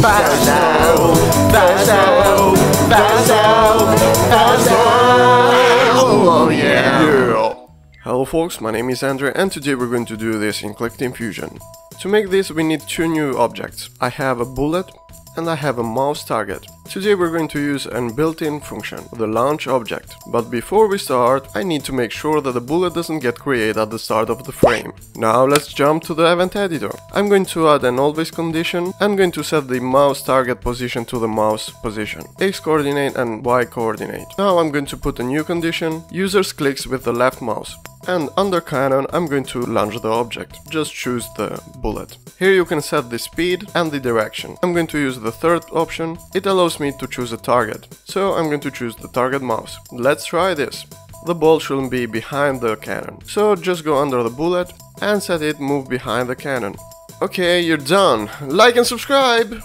fast now, fast now, fast now, fast now. Oh yeah. Yeah! Hello folks, my name is Endrit and today we're going to do this in Clickteam Fusion. To make this we need two new objects. I have a bullet and I have a mouse target. Today we're going to use an built-in function, the launch object. But before we start, I need to make sure that the bullet doesn't get created at the start of the frame. Now let's jump to the event editor. I'm going to add an always condition. I'm going to set the mouse target position to the mouse position, x coordinate and y coordinate. Now I'm going to put a new condition, users clicks with the left mouse. And under Canon, I'm going to launch the object. Just choose the bullet. Here you can set the speed and the direction. I'm going to use the third option. It allows me to choose a target. So I'm going to choose the target mouse. Let's try this. The ball shouldn't be behind the cannon. So just go under the bullet and set it move behind the cannon. Okay, you're done. Like and subscribe!